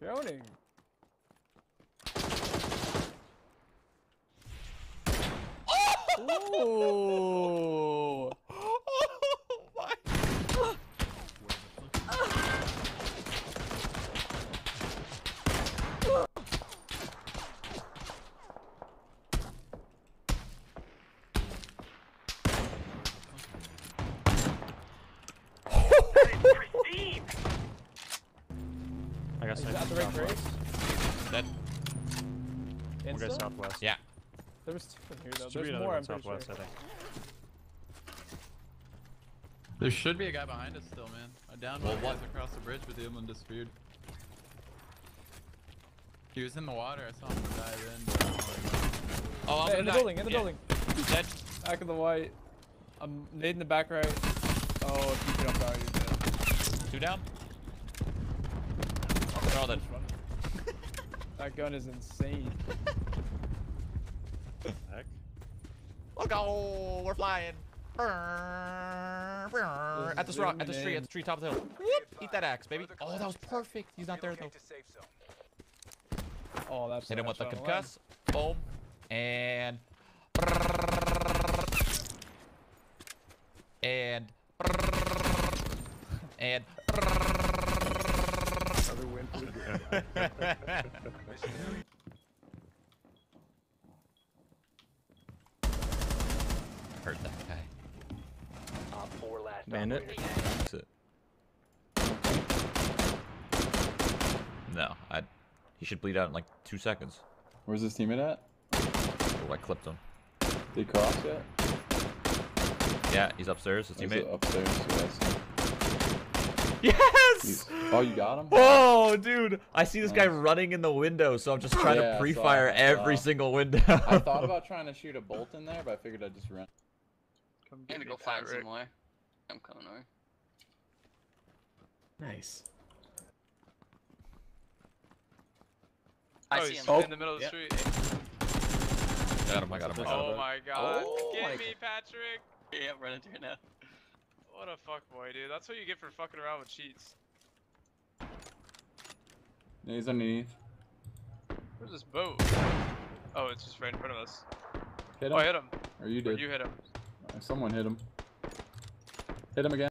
Droning. Oh! Ooh. Oh my. I got Is sniped that from the right southwest. grade? That We'll go Insta? southwest. yeah. There was two in here though. Should be There's another more, I'm southwest, sure. I think. There should be a guy behind us still, man. I downed Well, one what- across the bridge, but the inland disappeared. He was in the water. I saw him dive in. But I don't know where he went. Oh, I'm Hey, in the die. building, in the Yeah. building. Dead. Back in the white. Um, I'm in the back right. Oh, if you jump out, you're dead. Two down. They're all dead. Just run. That gun is insane. Heck. Let's go. Oh, we're flying. At this rock, at the a tree, at the tree, top of the hill. Whoop! Eat that axe, baby. Oh, that was perfect. He's not there though. Oh, that's Hit him a with the headshot on the leg. concuss. Boom. And. And. And. Another win for the Hurt that guy. Bandit. That's it. No, I. He should bleed out in like two seconds. Where's his teammate at? Oh, I clipped him. They cross yet? Yeah, he's upstairs. His teammate. it upstairs? Yeah, I see. Yes! He's- Oh, you got him? Oh, dude! I see this guy running in the window, so I'm just trying Yeah, to pre-fire every saw. single window. I thought about trying to shoot a bolt in there, but I figured I'd just run. Come I'm get gonna me, go find Patrick. some way. I'm coming over. Nice. I oh, see he's him. Oh, in the middle of the Yeah. street. got him, I got him, I got Oh my god. Oh Get my me, Patrick. Yeah, I'm running through now. What a fuck boy, dude. That's what you get for fucking around with cheats. Yeah, he's underneath. Where's this boat? Oh, it's just right in front of us. Hit him. Oh, I hit him. Or you Or you hit him. Someone hit him. Hit him again.